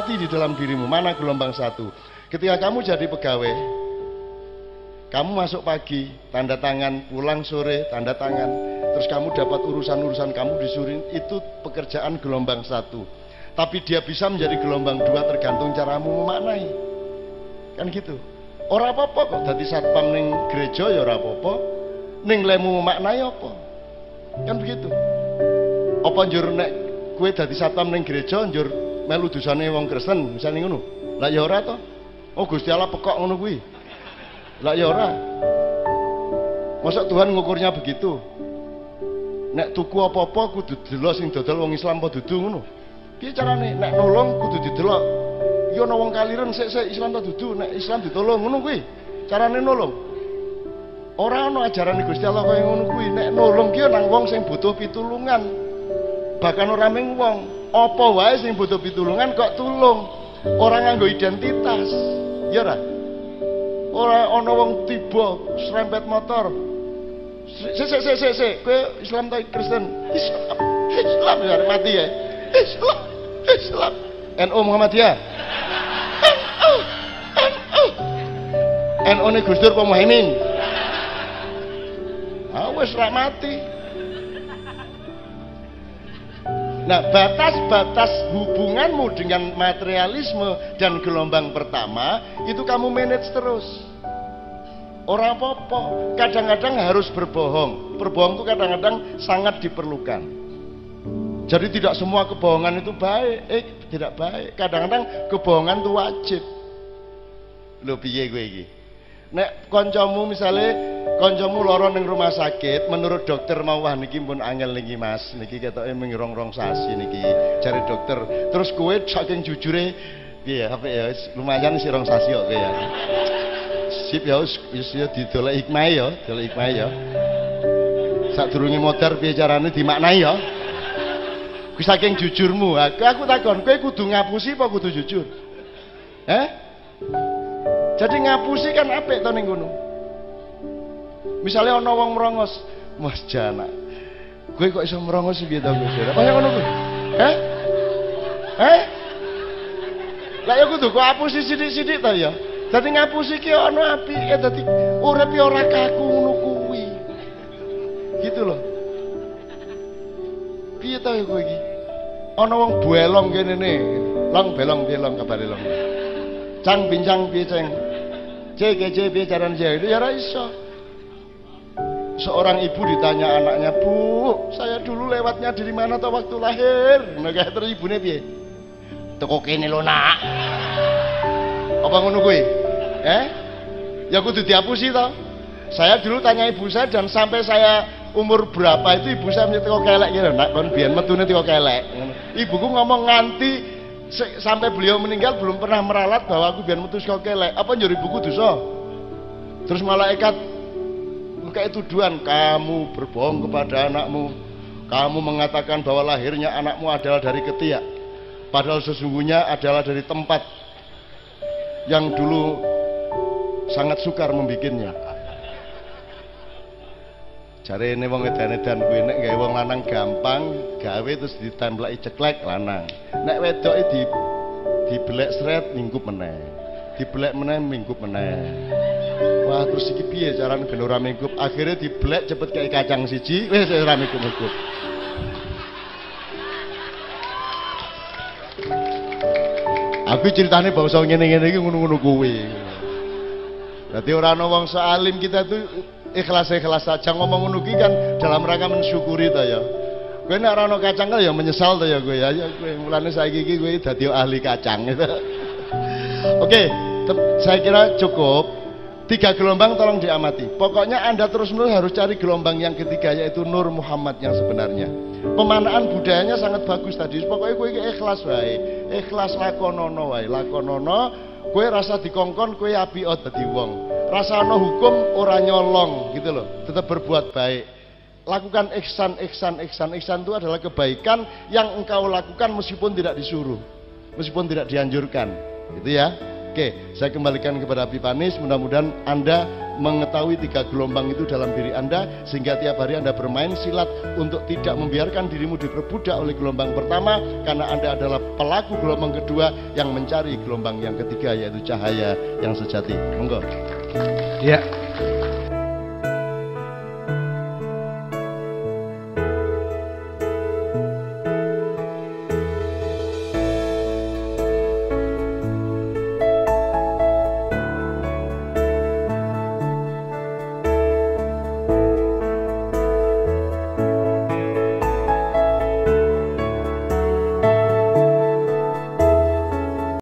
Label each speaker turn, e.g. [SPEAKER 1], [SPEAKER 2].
[SPEAKER 1] mati di dalam dirimu. Mana gelombang satu? Ketika kamu jadi pegawai, kamu masuk pagi, tanda tangan, pulang sore, tanda tangan, terus kamu dapat urusan-urusan kamu disuruh itu pekerjaan gelombang satu. Tapi dia bisa menjadi gelombang dua tergantung caramu memaknai. Kan gitu. Orang apa-apa kok dadi satpam ning gereja ya ora apa-apa. Ning lemu memaknai apa? Kan begitu. Apa njur nek kue dadi satpam ning gereja njur melu dosane wong Kristen, misalnya ngono. Lah ya ora to. Oh Gusti Allah pekok ngono kuwi. Lah ya ora. Masa Tuhan ngukurnya begitu? Nek tuku apa-apa kudu delok sing dodol wong Islam apa dudu ngono. Piye carane nek nolong kudu didelok. Ya ana wong kaliren sik-sik Islam ta dudu, nek Islam ditolong ngono kuwi. Carane nolong. Ora ana ajaran Gusti Allah kaya ngono kuwi. Nek nolong ki nang wong sing butuh pitulungan. Bahkan ora ming wong. Apa wae sing butuh pitulungan kok tulung. Ora nganggo identitas. Ya ora? Ora ana wong tiba serempet motor. Sik sik sik sik sik, kowe Islam ta Kristen? Islam. Islam ya mati ya. Islam. Islam. NU Muhammadiyah. NU. NU. NU ne Gus Dur apa Muhaimin? Ah ra mati. Nah, batas-batas hubunganmu dengan materialisme dan gelombang pertama itu kamu manage terus. Orang apa-apa, kadang-kadang harus berbohong. Berbohong itu kadang-kadang sangat diperlukan. Jadi tidak semua kebohongan itu baik, eh tidak baik. Kadang-kadang kebohongan itu wajib. Lho piye gue iki? Nek kancamu misalnya kancamu lara ning rumah sakit, menurut dokter mau wah niki pun angel niki Mas, niki ketoke mengrong-rong sasi niki cari dokter. Terus kowe saking jujure piye apa ya lumayan sih rong sasi kok ya. Sip ya wis ya didolek hikmah ya, dolek hikmah ya. Sadurunge modar piye carane dimaknai ya. Kuwi saking jujurmu. Aku aku takon, kowe kudu ngapusi apa kudu jujur? Eh? Jadi ngapusi kan apik to ning ngono. Misalnya ana wong merongos, Mas Jana. Kowe kok iso merongos piye to Gus? Kaya ngono kuwi. Eh? Eh? Lah ya kudu kok apusi sithik-sithik to ya. Dadi ngapusi ki ana apike dadi urip ora kaku ngono kuwi. Gitu loh. Piye to ya iki? Ana wong buelong kene ne. Long belong belong kabare long. Cang bincang piye ceng? Cek cek piye carane itu ya ora iso. Seorang ibu ditanya anaknya, "Bu, saya dulu lewatnya dari mana tuh waktu lahir?" Nah, kayak terus ibune piye? Teko kene lho, Nak. Apa ngono kuwi? Eh? Ya kudu dihapusi toh. Saya dulu tanya ibu saya dan sampai saya umur berapa itu ibu saya menjadi teko kelek gitu, Nak, kon biyen metune teko kelek. Ibuku ngomong nganti sampai beliau meninggal belum pernah meralat bahwa aku biar metu kelek. Apa nyuri buku dosa? Terus malaikat kayak tuduhan kamu berbohong kepada anakmu. Kamu mengatakan bahwa lahirnya anakmu adalah dari ketiak. Padahal sesungguhnya adalah dari tempat yang dulu sangat sukar membikinnya. Cari ini wong edan-edan kuwi nek gawe wong lanang gampang, gawe terus ditempleki ceklek lanang. Nek wedoke di dibelek sret minggup meneh. Dibelek meneh minggup meneh. Wah, terus iki piye carane ben ora? Akhirnya dibelek cepet kayak kacang siji, wis ora minggup-minggup. Aku ceritane bangsa ngene-ngene iki ngono-ngono kuwi. Dadi ora ana wong alim kita tuh ikhlas-ikhlas saja ngomong ngono ki kan dalam rangka mensyukuri ta ya. Kowe nek ora ana kacang ya menyesal ta ya kowe ya. Ya kowe mulane saiki iki kowe dadi ahli kacang. Oke, saya kira cukup. Tiga gelombang tolong diamati. Pokoknya Anda terus-menerus harus cari gelombang yang ketiga yaitu Nur Muhammad yang sebenarnya. Pemanaan budayanya sangat bagus tadi. Pokoknya kowe ikhlas wae. Ikhlas lakonono wae. Lakonono kowe rasa dikongkon kowe apik dadi wong. Rasa ana hukum ora nyolong gitu loh. Tetap berbuat baik. Lakukan ihsan, ihsan, ihsan. Ihsan itu adalah kebaikan yang engkau lakukan meskipun tidak disuruh. Meskipun tidak dianjurkan. Gitu ya. Oke, saya kembalikan kepada Pipanis. Mudah-mudahan Anda mengetahui tiga gelombang itu dalam diri Anda sehingga tiap hari Anda bermain silat untuk tidak membiarkan dirimu diperbudak oleh gelombang pertama karena Anda adalah pelaku gelombang kedua yang mencari gelombang yang ketiga yaitu cahaya yang sejati. Monggo.
[SPEAKER 2] Ya,